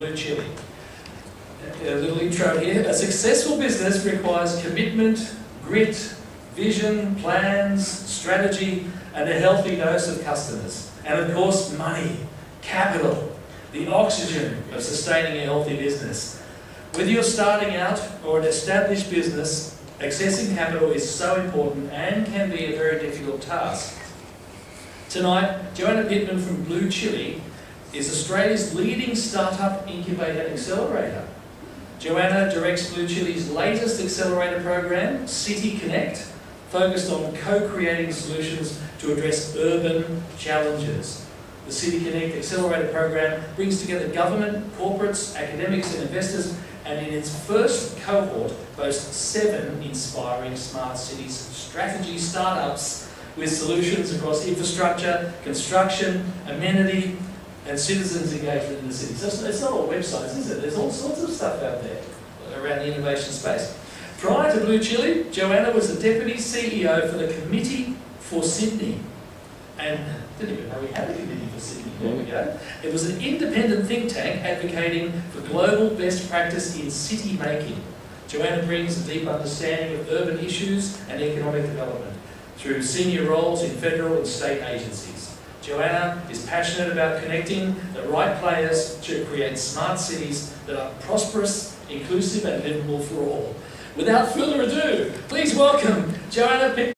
BlueChilli. A uh, little intro here. A successful business requires commitment, grit, vision, plans, strategy, and a healthy dose of customers. And of course, money, capital, the oxygen of sustaining a healthy business. Whether you're starting out or an established business, accessing capital is so important and can be a very difficult task. Tonight, Joanna Pittman from BlueChilli is Australia's leading startup incubator and accelerator. Joanna directs BlueChilli's latest accelerator program, City Connect, focused on co-creating solutions to address urban challenges. The City Connect Accelerator program brings together government, corporates, academics and investors and in its first cohort boasts seven inspiring smart cities strategy startups with solutions across infrastructure, construction, amenity, citizens engagement in the city. So it's, it's not all websites, is it? There's all sorts of stuff out there around the innovation space. Prior to BlueChilli, Joanna was the Deputy CEO for the Committee for Sydney. And didn't even know we had a committee for Sydney. There we go. It was an independent think tank advocating for global best practice in city making. Joanna brings a deep understanding of urban issues and economic development through senior roles in federal and state agencies. Joanna is passionate about connecting the right players to create smart cities that are prosperous, inclusive and livable for all. Without further ado, please welcome Joanna Pitt